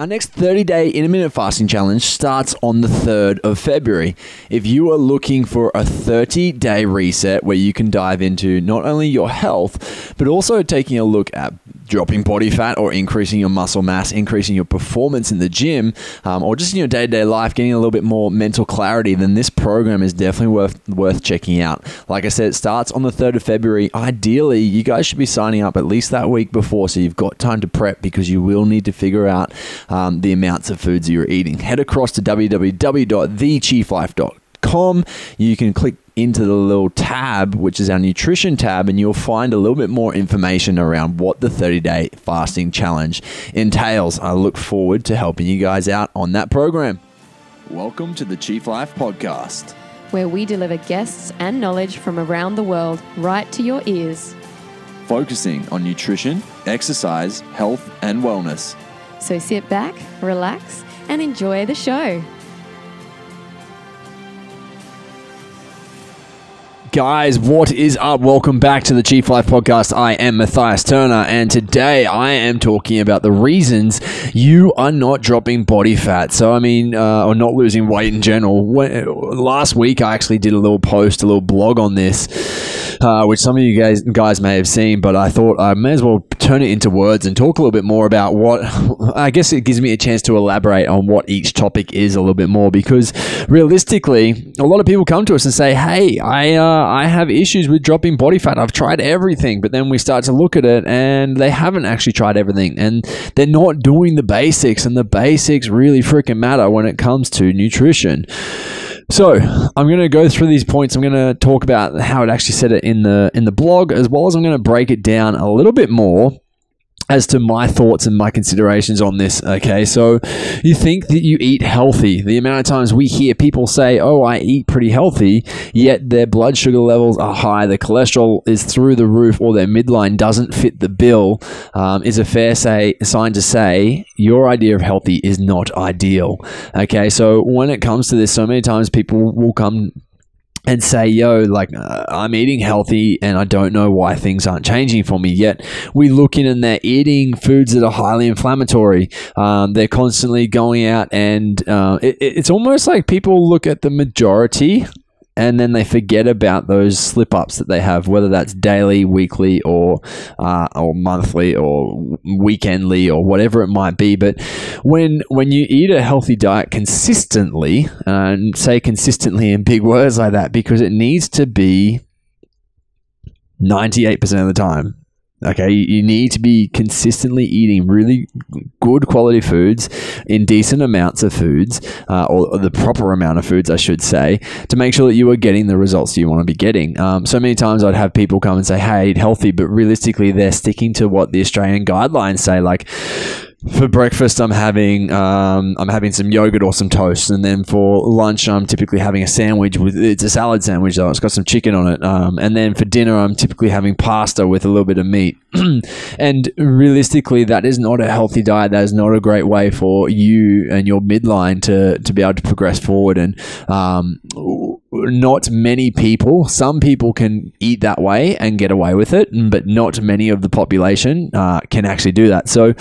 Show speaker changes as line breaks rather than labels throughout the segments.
Our next 30 day intermittent fasting challenge starts on the 3rd of February. If you are looking for a 30 day reset where you can dive into not only your health, but also taking a look at dropping body fat or increasing your muscle mass, increasing your performance in the gym, um, or just in your day to day life, getting a little bit more mental clarity, then this program is definitely worth worth checking out. Like I said, it starts on the 3rd of February. Ideally, you guys should be signing up at least that week before so you've got time to prep because you will need to figure out um, the amounts of foods you're eating. Head across to www.thechieflife.com. You can click into the little tab, which is our nutrition tab, and you'll find a little bit more information around what the 30 day fasting challenge entails. I look forward to helping you guys out on that program. Welcome to the Chief Life Podcast,
where we deliver guests and knowledge from around the world right to your ears.
Focusing on nutrition, exercise, health, and wellness.
So sit back, relax, and enjoy the show.
Guys, what is up? Welcome back to the Chief Life Podcast. I am Matthias Turner, and today I am talking about the reasons you are not dropping body fat. So, I mean, uh, or not losing weight in general. When, last week, I actually did a little post, a little blog on this uh, which some of you guys guys may have seen, but I thought I may as well turn it into words and talk a little bit more about what I guess it gives me a chance to elaborate on what each topic is a little bit more because realistically, a lot of people come to us and say, "Hey, I uh, Uh, I have issues with dropping body fat. I've tried everything," but then we start to look at it and they haven't actually tried everything, and they're not doing the basics, and the basics really freaking matter when it comes to nutrition. So I'm going to go through these points. I'm going to talk about how it actually said it in the in the blog, as well as I'm going to break it down a little bit more as to my thoughts and my considerations on this. Okay, so you think that you eat healthy. The amount of times we hear people say, Oh, I eat pretty healthy, yet their blood sugar levels are high, their cholesterol is through the roof, or their midline doesn't fit the bill, um, is a fair say, sign to say your idea of healthy is not ideal. Okay, so when it comes to this, so many times people will come and say, yo, like, uh, I'm eating healthy and I don't know why things aren't changing for me. Yet we look in and they're eating foods that are highly inflammatory. Um, they're constantly going out and uh, it, it's almost like people look at the majority and then they forget about those slip ups that they have, whether that's daily, weekly, or uh, or monthly, or weekendly, or whatever it might be. But when when you eat a healthy diet consistently, and say consistently in big words like that, because it needs to be ninety eight percent of the time Okay, you need to be consistently eating really good quality foods in decent amounts of foods, uh, or, the proper amount of foods, I should say, to make sure that you are getting the results you want to be getting. Um, so many times I'd have people come and say, "Hey, eat healthy," but realistically, they're sticking to what the Australian guidelines say, like for breakfast I'm having um, I'm having some yogurt or some toast, and then for lunch I'm typically having a sandwich with it's a salad sandwich though it's got some chicken on it, um, and then for dinner I'm typically having pasta with a little bit of meat. and realistically, that is not a healthy diet. That is not a great way for you and your midline to to be able to progress forward. And um, not many people, some people can eat that way and get away with it, but not many of the population uh, can actually do that. So,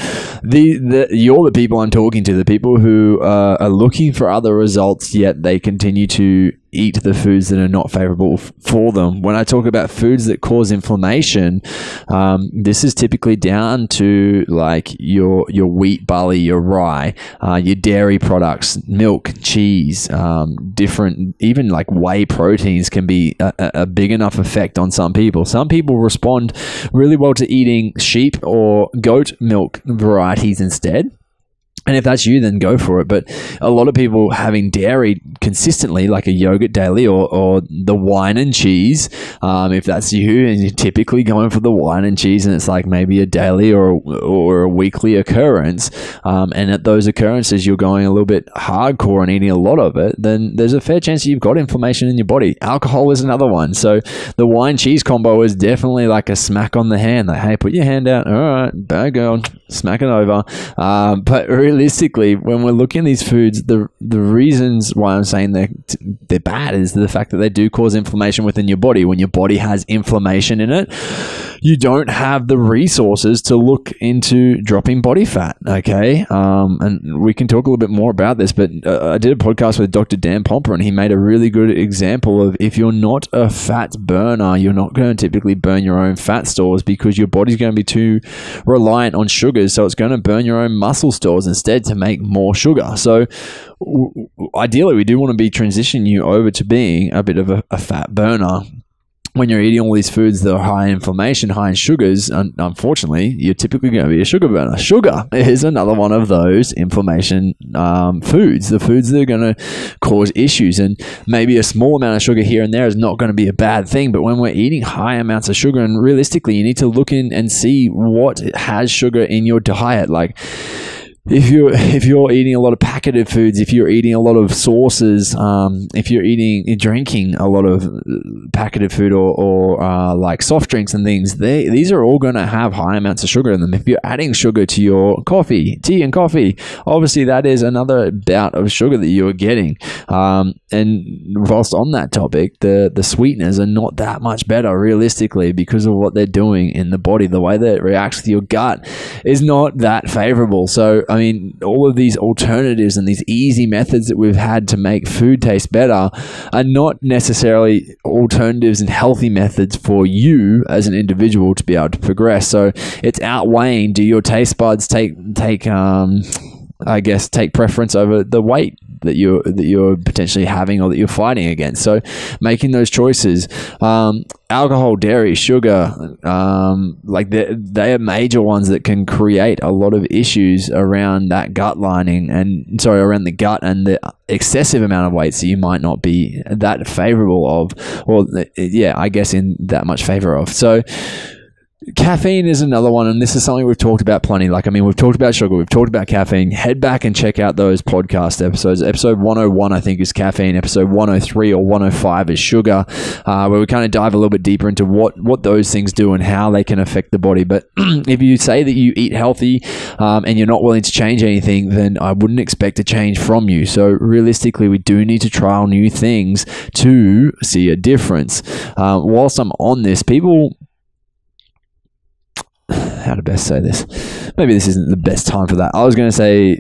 the, the you're the people I'm talking to, the people who uh, are looking for other results, yet they continue to eat the foods that are not favorable f- for them. When I talk about foods that cause inflammation, um, this is typically down to like your your wheat, barley, your rye, uh, your dairy products, milk, cheese, um, different even like whey proteins can be a, a big enough effect on some people. Some people respond really well to eating sheep or goat milk varieties instead. And if that's you, then go for it. But a lot of people having dairy consistently, like a yogurt daily or, or the wine and cheese, um, if that's you, and you're typically going for the wine and cheese, and it's like maybe a daily or, or a weekly occurrence, um, and at those occurrences you're going a little bit hardcore and eating a lot of it, then there's a fair chance you've got inflammation in your body. Alcohol is another one. So the wine cheese combo is definitely like a smack on the hand. Like, hey, put your hand out. All right, bad girl, smack it over. Um, but really, realistically, when we're looking at these foods, the the reasons why I'm saying they're they're bad is the fact that they do cause inflammation within your body. When your body has inflammation in it, you don't have the resources to look into dropping body fat. Okay. Um, and we can talk a little bit more about this, but uh, I did a podcast with Dr. Dan Pompa and he made a really good example of if you're not a fat burner, you're not going to typically burn your own fat stores because your body's going to be too reliant on sugars. So it's going to burn your own muscle stores instead to make more sugar. So w- ideally, we do want to be transitioning you over to being a bit of a, a fat burner when you're eating all these foods that are high in inflammation, high in sugars, un- unfortunately, you're typically going to be a sugar burner. Sugar is another one of those inflammation um, foods, the foods that are going to cause issues. And maybe a small amount of sugar here and there is not going to be a bad thing. But when we're eating high amounts of sugar, and realistically, you need to look in and see what has sugar in your diet. Like, if you're if you're eating a lot of packeted foods, if you're eating a lot of sauces, um, if you're eating drinking a lot of packeted food or, or uh, like soft drinks and things, they these are all going to have high amounts of sugar in them. If you're adding sugar to your coffee, tea and coffee, obviously that is another bout of sugar that you are getting. Um, and whilst on that topic, the the sweeteners are not that much better realistically because of what they're doing in the body. The way that it reacts to your gut is not that favorable. So I mean, all of these alternatives and these easy methods that we've had to make food taste better are not necessarily alternatives and healthy methods for you as an individual to be able to progress. So it's outweighing. Do your taste buds take take um, I guess take preference over the weight that you're that you're potentially having or that you're fighting against. So making those choices, um, alcohol, dairy, sugar, um, like they are major ones that can create a lot of issues around that gut lining and sorry around the gut and the excessive amount of weight. So you might not be that favorable of, or yeah, I guess in that much favor of. So caffeine is another one, and this is something we've talked about plenty. Like, I mean, we've talked about sugar, we've talked about caffeine. Head back and check out those podcast episodes. Episode 101, I think, is caffeine. Episode 103 or 105 is sugar, uh, where we kind of dive a little bit deeper into what, what those things do and how they can affect the body. But if you say that you eat healthy um, and you're not willing to change anything, then I wouldn't expect a change from you. So, realistically, we do need to trial new things to see a difference. Uh, whilst I'm on this, people how to best say this. Maybe this isn't the best time for that. I was going to say,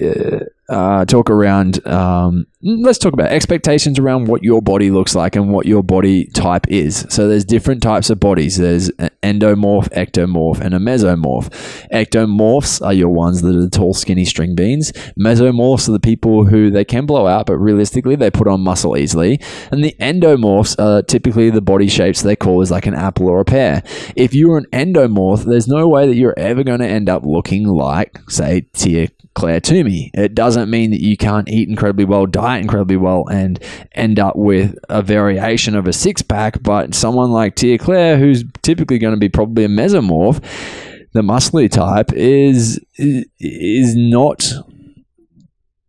uh, uh, talk around, um, let's talk about expectations around what your body looks like and what your body type is. So there's different types of bodies. There's an endomorph, ectomorph, and a mesomorph. Ectomorphs are your ones that are the tall, skinny string beans. Mesomorphs are the people who they can blow out, but realistically they put on muscle easily. And the endomorphs are typically the body shapes they call as like an apple or a pear. If you're an endomorph, there's no way that you're ever going to end up looking like, say, Tia Claire Toomey. It doesn't mean that you can't eat incredibly well, diet incredibly well, and end up with a variation of a six pack. But someone like Tia Claire, who's typically going to be probably a mesomorph, the muscly type is is not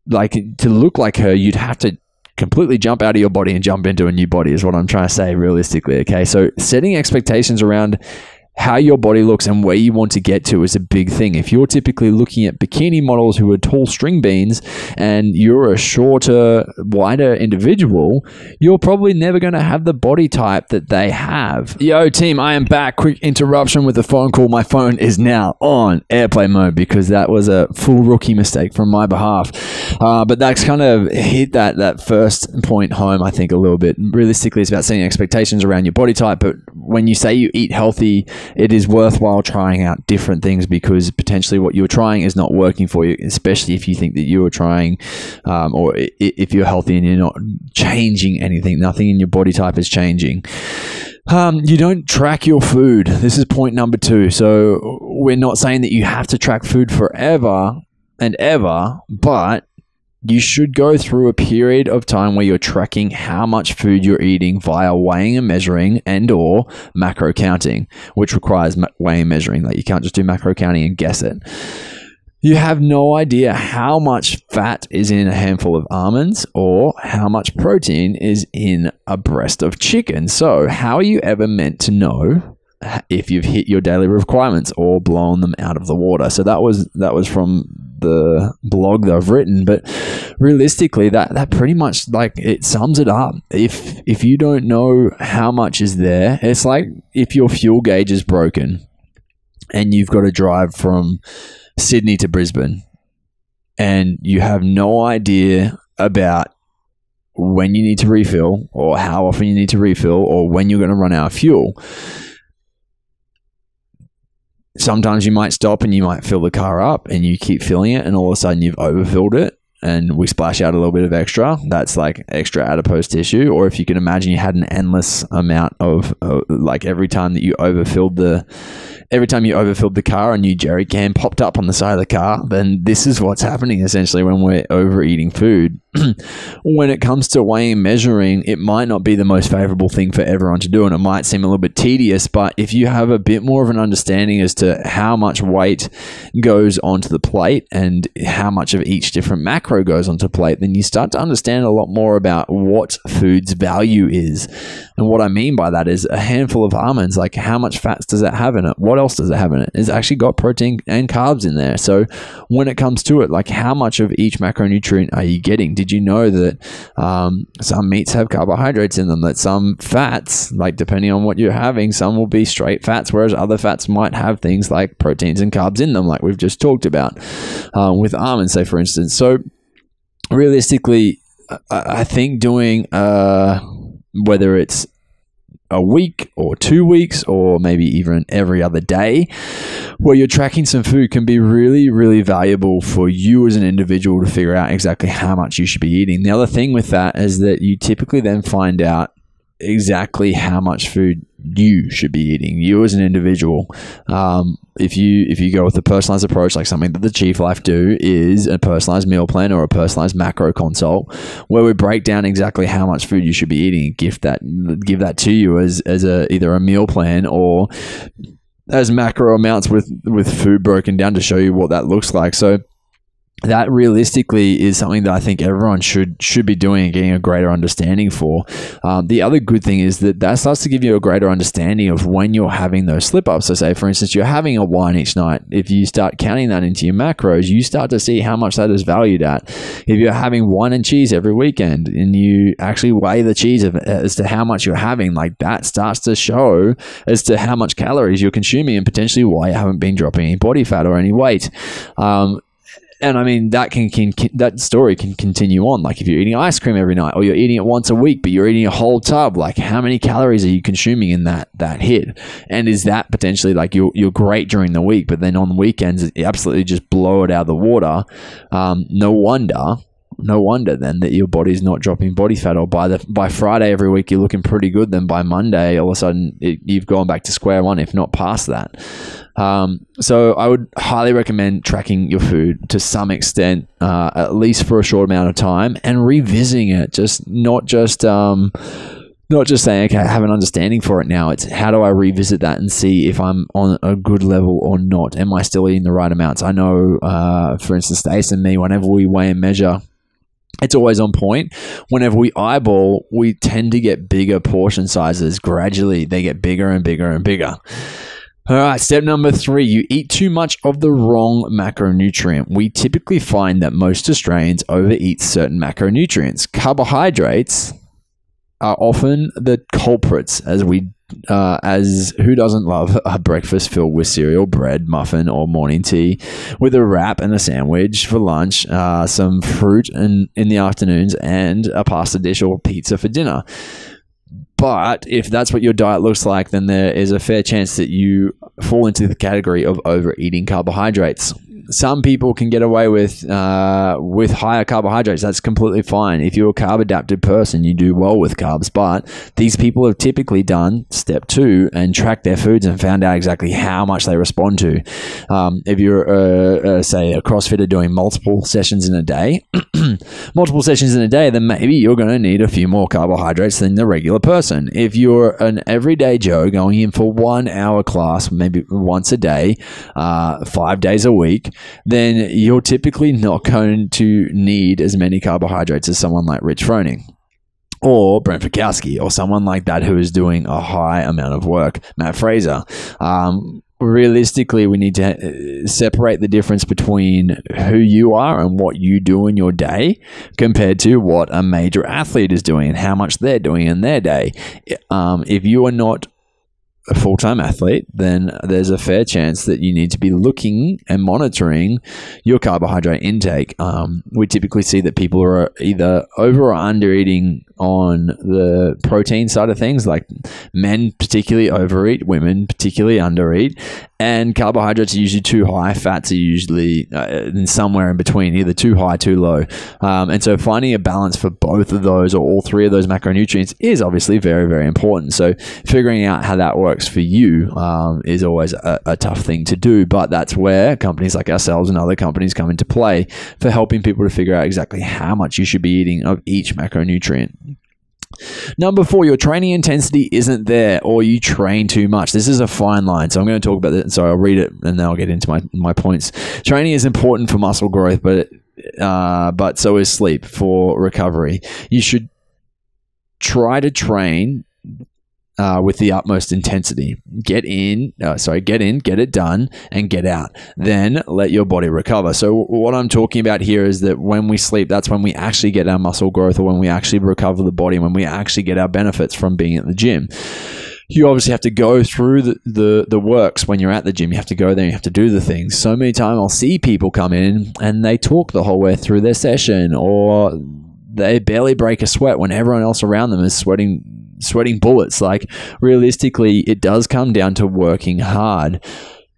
like to look like her. You'd have to completely jump out of your body and jump into a new body is what I'm trying to say realistically. Okay, so setting expectations around how your body looks and where you want to get to is a big thing. If you're typically looking at bikini models who are tall string beans and you're a shorter, wider individual, you're probably never going to have the body type that they have. Yo, team, I am back. Quick interruption with a phone call. My phone is now on airplane mode because that was a full rookie mistake from my behalf. Uh, but that's kind of hit that, that first point home, I think, a little bit. Realistically, it's about setting expectations around your body type. But when you say you eat healthy, it is worthwhile trying out different things because potentially what you're trying is not working for you, especially if you think that you are trying, um, or if you're healthy and you're not changing anything, nothing in your body type is changing. Um, you don't track your food. This is point number two. So we're not saying that you have to track food forever and ever, but you should go through a period of time where you're tracking how much food you're eating via weighing and measuring and or macro counting which requires weighing and measuring. Like you can't just do macro counting and guess it. You have no idea how much fat is in a handful of almonds or how much protein is in a breast of chicken. So how are you ever meant to know if you've hit your daily requirements or blown them out of the water. So that was that was from the blog that I've written, but realistically that that pretty much like it sums it up. If if you don't know how much is there, it's like if your fuel gauge is broken and you've got to drive from Sydney to Brisbane, and you have no idea about when you need to refill or how often you need to refill or when you're going to run out of fuel. Sometimes you might stop and you might fill the car up and you keep filling it and all of a sudden you've overfilled it and we splash out a little bit of extra. That's like extra adipose tissue. Or if you can imagine you had an endless amount of, uh, like every time that you overfilled the every time you overfilled the car, a new jerry can popped up on the side of the car. Then this is what's happening essentially when we're overeating food. when it comes to weighing and measuring, it might not be the most favorable thing for everyone to do, and it might seem a little bit tedious. But if you have a bit more of an understanding as to how much weight goes onto the plate and how much of each different macro goes onto plate, then you start to understand a lot more about what food's value is. And what I mean by that is a handful of almonds, like how much fats does it have in it? What else does it have in it? It's actually got protein and carbs in there. So when it comes to it, like how much of each macronutrient are you getting? Did you know that um, some meats have carbohydrates in them? That some fats, like depending on what you're having, some will be straight fats, whereas other fats might have things like proteins and carbs in them, like we've just talked about um, with almonds, say for instance. So realistically, I think doing uh, whether it's a week or two weeks or maybe even every other day where you're tracking some food can be really really valuable for you as an individual to figure out exactly how much you should be eating. The other thing with that is that you typically then find out exactly how much food you should be eating. You as an individual. Um, if you if you go with a personalized approach, like something that the Chief Life do, is a personalized meal plan or a personalized macro consult, where we break down exactly how much food you should be eating, give that give that to you as as a either a meal plan or as macro amounts with with food broken down to show you what that looks like. So that realistically is something that I think everyone should should be doing and getting a greater understanding for. Um, the other good thing is that that starts to give you a greater understanding of when you're having those slip ups. So, say for instance, you're having a wine each night. If you start counting that into your macros, you start to see how much that is valued at. If you're having wine and cheese every weekend, and you actually weigh the cheese as to how much you're having, like that starts to show as to how much calories you're consuming and potentially why you haven't been dropping any body fat or any weight. Um, and I mean that can, can, can, that story can continue on. Like if you're eating ice cream every night, or you're eating it once a week, but you're eating a whole tub, like how many calories are you consuming in that that hit? And is that potentially like you're you're great during the week, but then on the weekends, absolutely just blow it out of the water? Um, no wonder no wonder then that your body's not dropping body fat or by the by Friday every week you're looking pretty good then by Monday all of a sudden it, you've gone back to square one if not past that um, so I would highly recommend tracking your food to some extent uh, at least for a short amount of time and revisiting it just not just um, not just saying, okay, I have an understanding for it now. It's how do I revisit that and see if I'm on a good level or not? Am I still eating the right amounts? I know, uh, for instance, Stace and me, whenever we weigh and measure, it's always on point. Whenever we eyeball, we tend to get bigger portion sizes gradually. They get bigger and bigger and bigger. All right, step number three you eat too much of the wrong macronutrient. We typically find that most Australians overeat certain macronutrients. Carbohydrates are often the culprits as we uh, as who doesn't love a breakfast filled with cereal, bread, muffin, or morning tea, with a wrap and a sandwich for lunch, uh, some fruit in, in the afternoons, and a pasta dish or pizza for dinner. But if that's what your diet looks like, then there is a fair chance that you fall into the category of overeating carbohydrates some people can get away with uh, with higher carbohydrates. That's completely fine. If you're a carb adapted person, you do well with carbs. But these people have typically done step two and tracked their foods and found out exactly how much they respond to. Um, if you're, uh, uh, say, a CrossFitter doing multiple sessions in a day, multiple sessions in a day, then maybe you're going to need a few more carbohydrates than the regular person. If you're an everyday Joe going in for one hour class, maybe once a day, uh, five days a week, then you're typically not going to need as many carbohydrates as someone like Rich Froning or Brent Fikowski or someone like that who is doing a high amount of work. Matt Fraser. Um, realistically, we need to uh, separate the difference between who you are and what you do in your day compared to what a major athlete is doing and how much they're doing in their day. Um, if you are not a full time athlete, then there's a fair chance that you need to be looking and monitoring your carbohydrate intake. Um, we typically see that people are either over or under eating on the protein side of things, like men particularly overeat, women particularly undereat, and carbohydrates are usually too high, fats are usually uh, somewhere in between, either too high, too low. Um, and so finding a balance for both of those or all three of those macronutrients is obviously very, very important. So figuring out how that works for you um, is always a, a tough thing to do, but that's where companies like ourselves and other companies come into play for helping people to figure out exactly how much you should be eating of each macronutrient. Number four, your training intensity isn't there or you train too much. This is a fine line. So I'm going to talk about that. So I'll read it and then I'll get into my, my points. Training is important for muscle growth, but uh, but so is sleep for recovery. You should try to train uh, with the utmost intensity. Get in, uh, sorry, get in, get it done, and get out. Then let your body recover. So, what I'm talking about here is that when we sleep, that's when we actually get our muscle growth, or when we actually recover the body, when we actually get our benefits from being at the gym you obviously have to go through the, the, the, works when you're at the gym. You have to go there, you have to do the things. So many times I'll see people come in and they talk the whole way through their session, or they barely break a sweat when everyone else around them is sweating sweating bullets. Like realistically, it does come down to working hard.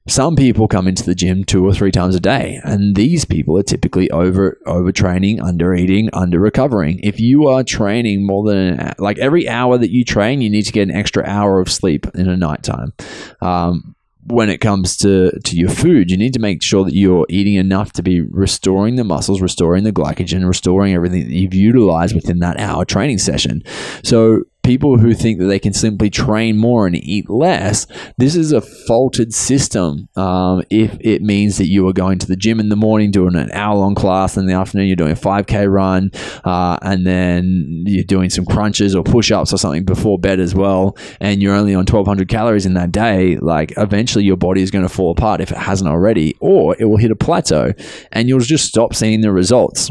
Some people come into the gym two or three times a day, and these people are typically over overtraining, under eating, under recovering. If you are training more than like every hour that you train, you need to get an extra hour of sleep in a nighttime. Um, when it comes to, to your food, you need to make sure that you're eating enough to be restoring the muscles, restoring the glycogen, restoring everything that you've utilized within that hour training session. So people who think that they can simply train more and eat less, this is a faulted system. Um, if it means that you are going to the gym in the morning, doing an hour long class, in the afternoon you're doing a 5K run, uh, and then you're doing some crunches or push ups or something before bed as well, and you're only on 1200 calories in that day, like eventually your body is going to fall apart if it hasn't already, or it will hit a plateau and you'll just stop seeing the results.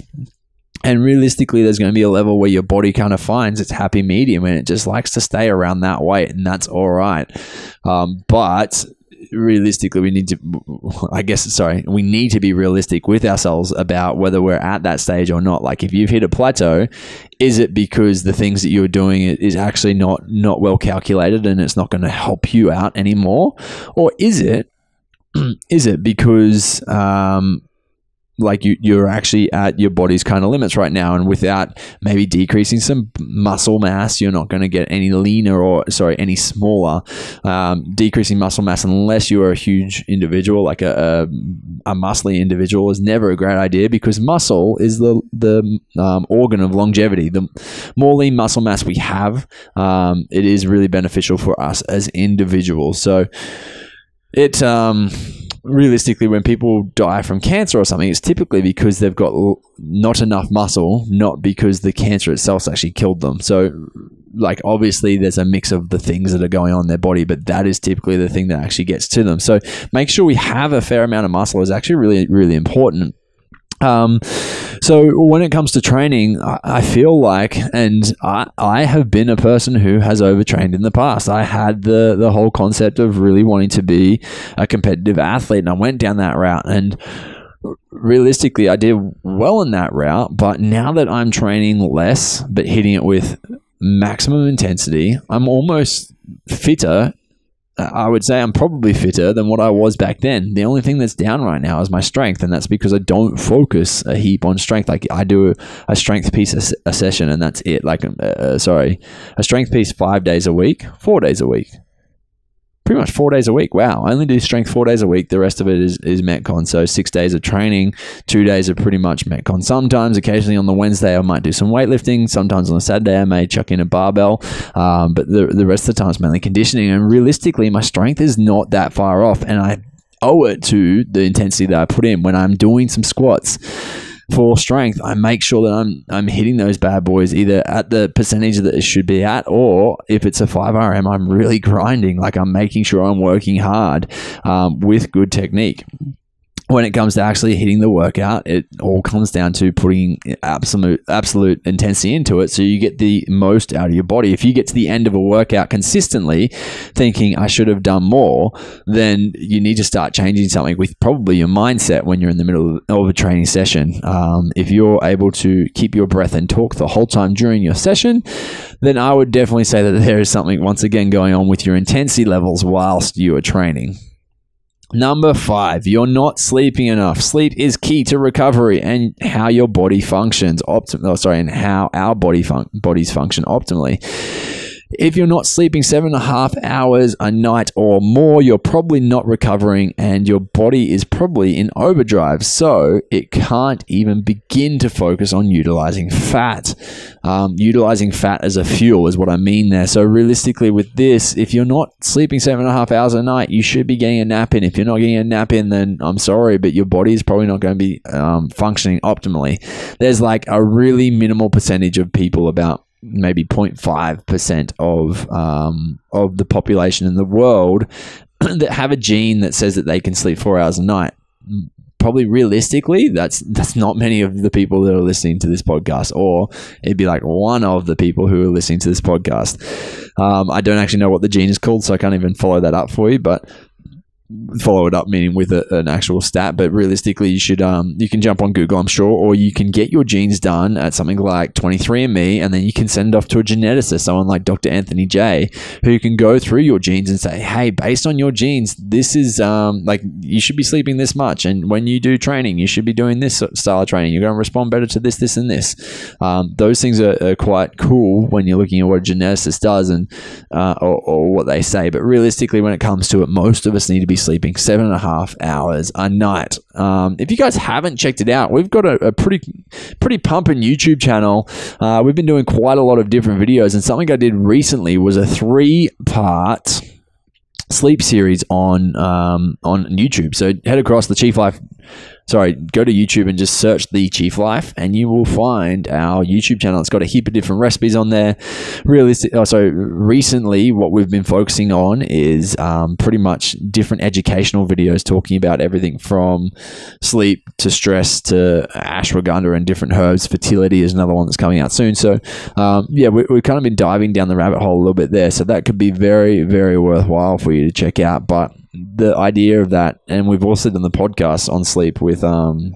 And realistically, there's going to be a level where your body kind of finds its happy medium and it just likes to stay around that weight, and that's all right. Um, but realistically, we need to, I guess, sorry, we need to be realistic with ourselves about whether we're at that stage or not. Like, if you've hit a plateau, is it because the things that you're doing is actually not not well calculated and it's not going to help you out anymore, or is it? Is it because um, like you, you're actually at your body's kind of limits right now and without maybe decreasing some muscle mass you're not going to get any leaner or sorry any smaller um, decreasing muscle mass unless you are a huge individual like a, a, a muscly individual is never a great idea because muscle is the, the um, organ of longevity. The more lean muscle mass we have um, it is really beneficial for us as individuals. So it um realistically, when people die from cancer or something, it's typically because they've got not enough muscle, not because the cancer itself actually killed them. So, like, obviously, there's a mix of the things that are going on in their body, but that is typically the thing that actually gets to them. So, make sure we have a fair amount of muscle is actually really, really important. Um, so when it comes to training, I, feel like, and I, I have been a person who has overtrained in the past. I had the the whole concept of really wanting to be a competitive athlete, and I went down that route. And realistically, I did well in that route. But now that I'm training less, but hitting it with maximum intensity, I'm almost fitter I would say I'm probably fitter than what I was back then. The only thing that's down right now is my strength, and that's because I don't focus a heap on strength. Like I do a strength piece a, session, and that's it. Like, uh, sorry, a strength piece five days a week, four days a week pretty much four days a week. Wow. I only do strength four days a week. The rest of it is, is Metcon. So six days of training, two days are pretty much Metcon. Sometimes, occasionally on the Wednesday, I might do some weightlifting. Sometimes on a Saturday, I may chuck in a barbell. Um, but the, the rest of the time is mainly conditioning. And realistically, my strength is not that far off. And I owe it to the intensity that I put in when I'm doing some squats for strength, I make sure that I'm I'm hitting those bad boys either at the percentage that it should be at, or if it's a five RM, I'm really grinding. Like I'm making sure I'm working hard um, with good technique. When it comes to actually hitting the workout, it all comes down to putting absolute absolute intensity into it, so you get the most out of your body. If you get to the end of a workout consistently, thinking I should have done more, then you need to start changing something with probably your mindset when you're in the middle of a training session. Um, if you're able to keep your breath and talk the whole time during your session, then I would definitely say that there is something once again going on with your intensity levels whilst you are training. Number five, you're not sleeping enough. Sleep is key to recovery and how your body functions optim- oh, sorry, and how our body fun- bodies function optimally. If you're not sleeping seven and a half hours a night or more, you're probably not recovering and your body is probably in overdrive. So it can't even begin to focus on utilizing fat. Um, utilizing fat as a fuel is what I mean there. So realistically, with this, if you're not sleeping seven and a half hours a night, you should be getting a nap in. If you're not getting a nap in, then I'm sorry, but your body is probably not going to be um, functioning optimally. There's like a really minimal percentage of people about maybe 0.5% of um, of the population in the world that have a gene that says that they can sleep four hours a night. Probably realistically, that's that's not many of the people that are listening to this podcast, or it'd be like one of the people who are listening to this podcast. Um, I don't actually know what the gene is called, so I can't even follow that up for you. But follow it up meaning with a, an actual stat but realistically you should um you can jump on google i'm sure or you can get your genes done at something like 23andme and then you can send it off to a geneticist someone like dr anthony j who can go through your genes and say hey based on your genes this is um like you should be sleeping this much and when you do training you should be doing this style of training. You're going to respond better to this this and this. Um, those things are, are, quite cool when you're looking at what a geneticist does and uh, or, or what they say but realistically when it comes to it most of us need to be sleeping seven and a half hours a night. Um, if you guys haven't checked it out, we've got a, a pretty pretty pumping YouTube channel. Uh, we've been doing quite a lot of different videos, and something I did recently was a three part sleep series on um, on YouTube. So head across the Chief Life sorry, go to YouTube and just search The Chief Life, and you will find our YouTube channel. It's got a heap of different recipes on there. Realistic. Oh, so recently, what we've been focusing on is um, pretty much different educational videos talking about everything from sleep to stress to ashwagandha and different herbs. Fertility is another one that's coming out soon. So, um, yeah, we, we've kind of been diving down the rabbit hole a little bit there. So that could be very, very worthwhile for you to check out. But the idea of that, and we've also done the podcast on sleep with um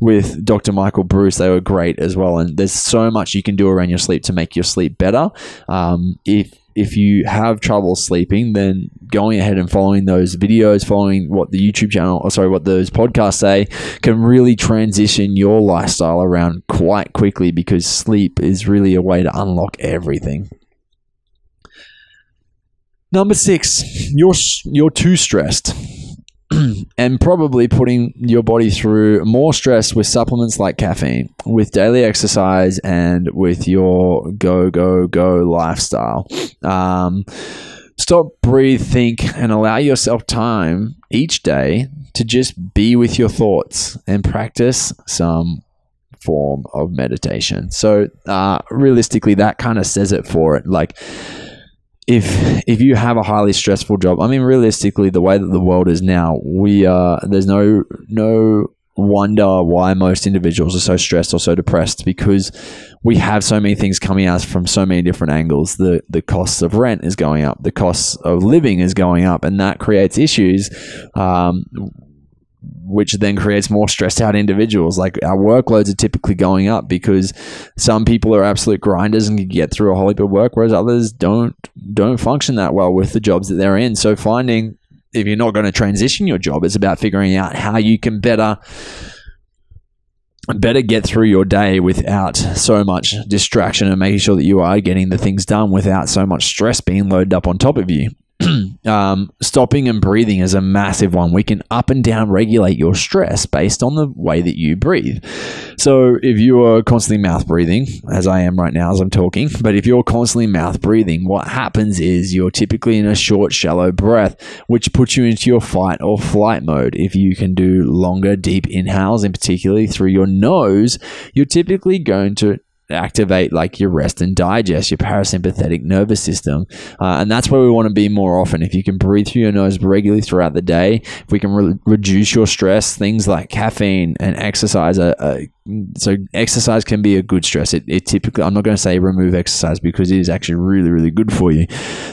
with Dr. Michael Breus. They were great as well, and there's so much you can do around your sleep to make your sleep better. Um, if if you have trouble sleeping, then going ahead and following those videos, following what the YouTube channel, or sorry, what those podcasts say, can really transition your lifestyle around quite quickly because sleep is really a way to unlock everything. Number six, you're you're too stressed. and probably putting your body through more stress with supplements like caffeine, with daily exercise, and with your go, go, go lifestyle. Um, stop, breathe, think, and allow yourself time each day to just be with your thoughts and practice some form of meditation. So, uh, realistically, that kind of says it for it. Like, if if you have a highly stressful job, I mean, realistically, the way that the world is now, we uh, there's no no wonder why most individuals are so stressed or so depressed because we have so many things coming at us from so many different angles. The the costs of rent is going up, the costs of living is going up, and that creates issues. Um, which then creates more stressed out individuals. Like our workloads are typically going up because some people are absolute grinders and can get through a whole heap of work, whereas others don't don't function that well with the jobs that they're in. So finding if you're not going to transition your job, it's about figuring out how you can better better get through your day without so much distraction and making sure that you are getting the things done without so much stress being loaded up on top of you. um, stopping and breathing is a massive one. We can up and down regulate your stress based on the way that you breathe. So, if you are constantly mouth breathing, as I am right now as I'm talking, but if you're constantly mouth breathing, what happens is you're typically in a short, shallow breath, which puts you into your fight or flight mode. If you can do longer, deep inhales, in particularly through your nose, you're typically going to activate like your rest and digest, your parasympathetic nervous system. Uh, and that's where we want to be more often. If you can breathe through your nose regularly throughout the day, if we can re- reduce your stress, things like caffeine and exercise are, are so exercise can be a good stress. It, it typically, I'm not going to say remove exercise because it is actually really, really good for you.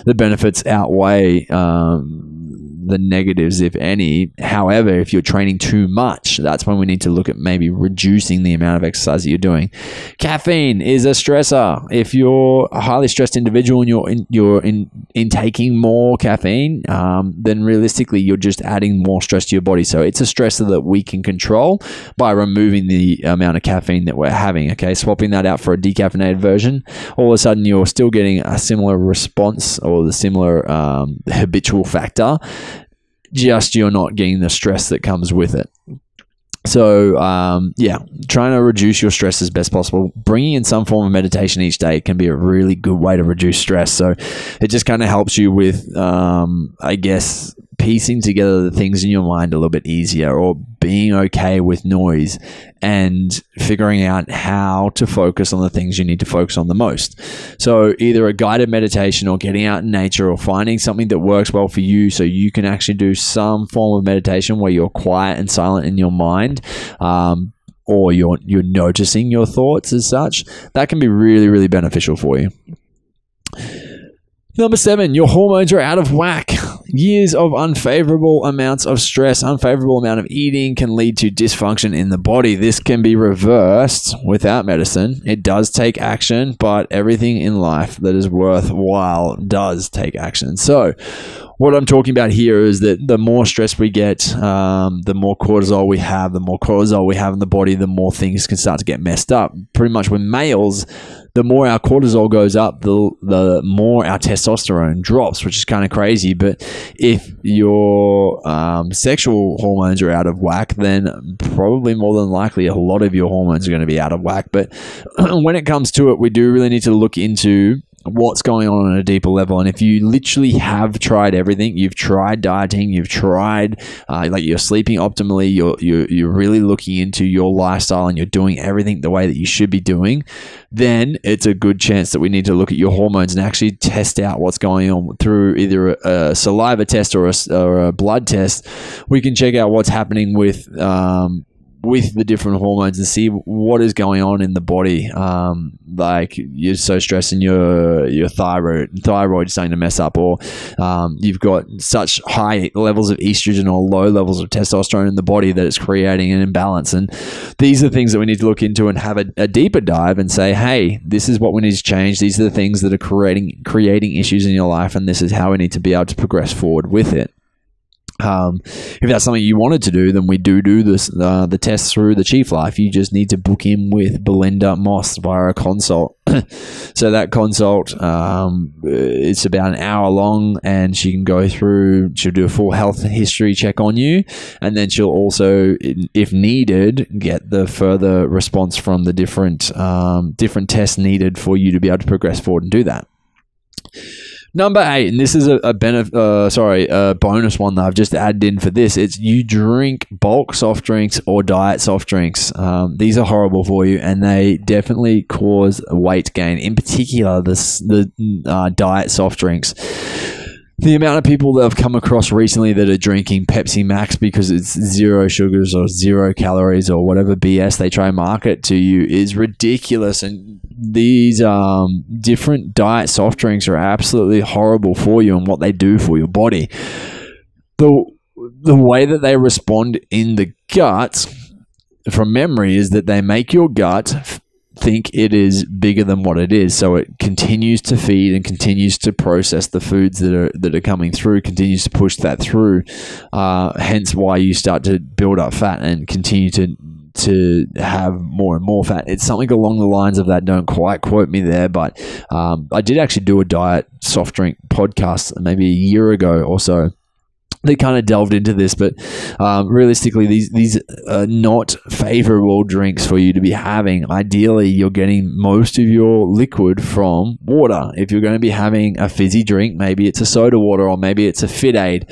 The benefits outweigh um, the negatives, if any. However, if you're training too much, that's when we need to look at maybe reducing the amount of exercise that you're doing. Caffeine is a stressor. If you're a highly stressed individual and you're in, you're in, intaking more caffeine, um, then realistically you're just adding more stress to your body. So it's a stressor that we can control by removing the amount of caffeine that we're having. Okay, swapping that out for a decaffeinated version, all of a sudden you're still getting a similar response or the similar um, habitual factor just you're not getting the stress that comes with it. So, um, yeah, trying to reduce your stress as best possible. Bringing in some form of meditation each day can be a really good way to reduce stress. So, it just kind of helps you with, um, I guess, piecing together the things in your mind a little bit easier or being okay with noise and figuring out how to focus on the things you need to focus on the most. So, either a guided meditation or getting out in nature or finding something that works well for you so you can actually do some form of meditation where you're quiet and silent in your mind. Um, or you're you're noticing your thoughts as such, that can be really, really beneficial for you. Number seven, your hormones are out of whack. Years of unfavorable amounts of stress, unfavorable amount of eating can lead to dysfunction in the body. This can be reversed without medicine. It does take action, but everything in life that is worthwhile does take action. So, what I'm talking about here is that the more stress we get, um, the more cortisol we have, the more cortisol we have in the body, the more things can start to get messed up. Pretty much with males, the more our cortisol goes up, the the more our testosterone drops, which is kind of crazy. But if your um, sexual hormones are out of whack, then probably more than likely a lot of your hormones are going to be out of whack. But when it comes to it, we do really need to look into what's going on on a deeper level. And if you literally have tried everything, you've tried dieting, you've tried uh, like you're sleeping optimally, you're, you're you're really looking into your lifestyle, and you're doing everything the way that you should be doing, then it's a good chance that we need to look at your hormones and actually test out what's going on through either a, a saliva test or a, or a, blood test. We can check out what's happening with um, with the different hormones and see what is going on in the body. Um, like you're so stressing your your thyroid thyroid starting to mess up, or um, you've got such high levels of estrogen or low levels of testosterone in the body that it's creating an imbalance. And these are things that we need to look into and have a, a deeper dive and say, hey, this is what we need to change. These are the things that are creating creating issues in your life, and this is how we need to be able to progress forward with it. Um, if that's something you wanted to do, then we do do this uh, the test through the Chief Life. You just need to book in with Belinda Moss via a consult. so that consult, um, it's about an hour long, and she can go through. She'll do a full health history check on you, and then she'll also, if needed, get the further response from the different um, different tests needed for you to be able to progress forward and do that. Number eight, and this is a, a. Uh, sorry, a bonus one that I've just added in for this. It's you drink bulk soft drinks or diet soft drinks. Um, these are horrible for you, and they definitely cause weight gain. In particular, this the uh, diet soft drinks the amount of people that I've come across recently that are drinking Pepsi Max because it's zero sugars or zero calories or whatever BS they try and market to you is ridiculous. And these um, different diet soft drinks are absolutely horrible for you and what they do for your body. The the way that they respond in the gut from memory is that they make your gut think it is bigger than what it is. So it continues to feed and continues to process the foods that are that are coming through, continues to push that through. Uh, hence, why you start to build up fat and continue to to have more and more fat. It's something along the lines of that. Don't quite quote me there, but um, I did actually do a diet soft drink podcast maybe a year ago or so they kind of delved into this, but um, realistically, these these are not favorable drinks for you to be having. Ideally, you're getting most of your liquid from water. If you're going to be having a fizzy drink, maybe it's a soda water or maybe it's a FitAid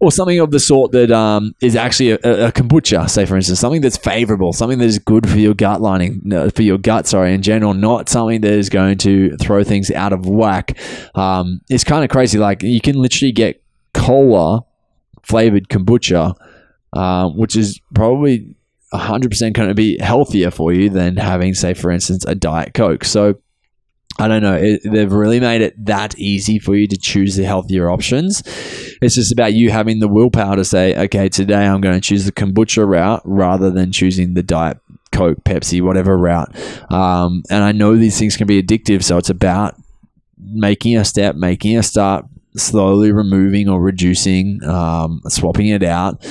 or something of the sort that um, is actually a, a, kombucha, say for instance, something that's favorable, something that is good for your gut lining, for your gut, sorry, in general, not something that is going to throw things out of whack. Um, it's kind of crazy. Like you can literally get cola flavored kombucha, uh, which is probably 100% going to be healthier for you than having, say, for instance, a Diet Coke. So, I don't know. It, they've really made it that easy for you to choose the healthier options. It's just about you having the willpower to say, okay, today I'm going to choose the kombucha route rather than choosing the Diet Coke, Pepsi, whatever route. Um, and I know these things can be addictive. So it's about making a step, making a start, slowly removing or reducing, um, swapping it out,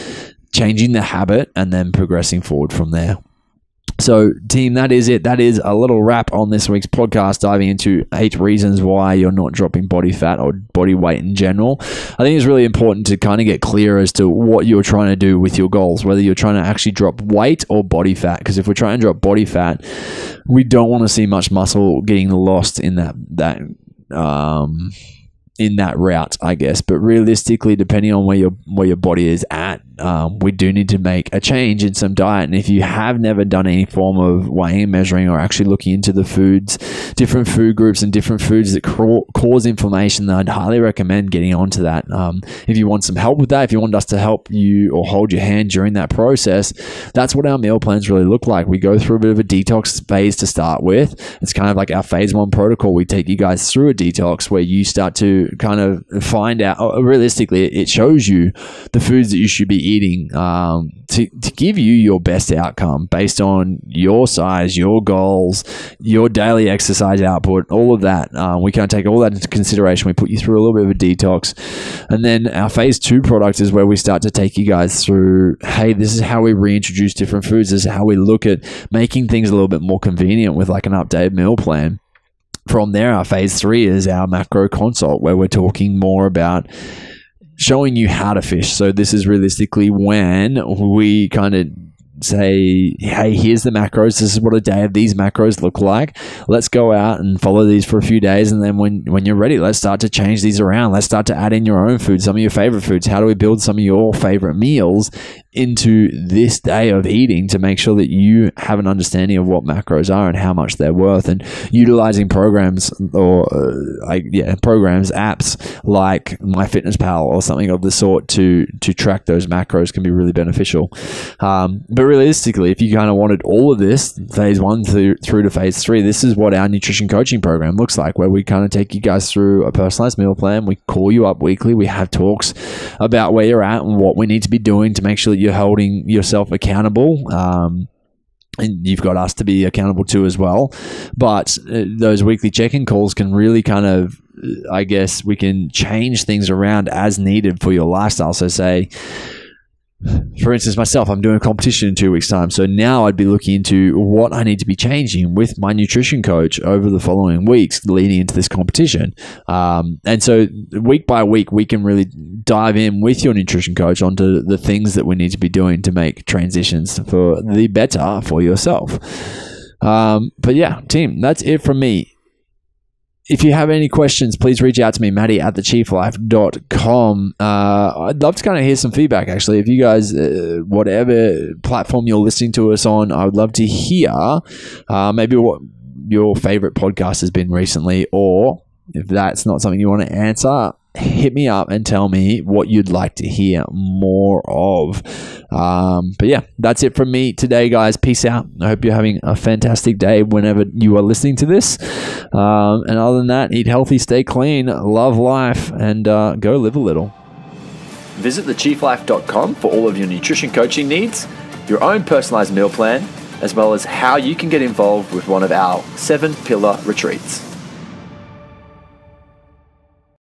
changing the habit, and then progressing forward from there. So, team, that is it. That is a little wrap on this week's podcast, diving into eight reasons why you're not dropping body fat or body weight in general. I think it's really important to kind of get clear as to what you're trying to do with your goals, whether you're trying to actually drop weight or body fat. Because if we're trying to drop body fat, we don't want to see much muscle getting lost in that that um, in that route, I guess. But realistically, depending on where your where your body is at, um, we do need to make a change in some diet. And if you have never done any form of weighing measuring, or actually looking into the foods, different food groups and different foods that ca- cause inflammation, then I'd highly recommend getting onto that. Um, if you want some help with that, if you want us to help you or hold your hand during that process, that's what our meal plans really look like. We go through a bit of a detox phase to start with. It's kind of like our phase one protocol. We take you guys through a detox where you start to kind of find out, realistically, it shows you the foods that you should be eating um, to, to give you your best outcome based on your size, your goals, your daily exercise output, all of that. Um, we kind of take all that into consideration. We put you through a little bit of a detox. And then our phase two product is where we start to take you guys through hey, this is how we reintroduce different foods. This is how we look at making things a little bit more convenient with like an updated meal plan from there, our phase three is our macro consult, where we're talking more about showing you how to fish. So this is realistically when we kind of say, hey, here's the macros. This is what a day of these macros look like. Let's go out and follow these for a few days. And then when, when you're ready, let's start to change these around. Let's start to add in your own food, some of your favorite foods. How do we build some of your favorite meals into this day of eating to make sure that you have an understanding of what macros are and how much they're worth. And utilizing programs or uh, like yeah programs apps like MyFitnessPal or something of the sort to to track those macros can be really beneficial. Um, but realistically if you kind of wanted all of this phase one through, through to phase three this is what our nutrition coaching program looks like where we kind of take you guys through a personalized meal plan. We call you up weekly. We have talks about where you're at and what we need to be doing to make sure that you're holding yourself accountable. Um, and you've got us to be accountable to as well. But uh, those weekly check in calls can really kind of, uh, I guess, we can change things around as needed for your lifestyle. So, say, for instance, myself, I'm doing a competition in two weeks' time. So now I'd be looking into what I need to be changing with my nutrition coach over the following weeks leading into this competition. Um, and so week by week, we can really dive in with your nutrition coach onto the things that we need to be doing to make transitions for the better for yourself. Um, but yeah, team, that's it from me if you have any questions, please reach out to me, Matty at thechieflife.com. Uh, I'd love to kind of hear some feedback, actually. If you guys, uh, whatever platform you're listening to us on, I would love to hear uh, maybe what your favorite podcast has been recently, or if that's not something you want to answer, hit me up and tell me what you'd like to hear more of. Um, but yeah, that's it from me today, guys. Peace out. I hope you're having a fantastic day whenever you are listening to this. Um, and other than that, eat healthy, stay clean, love life, and uh, go live a little. Visit thechieflife.com for all of your nutrition coaching needs, your own personalized meal plan, as well as how you can get involved with one of our seven pillar retreats.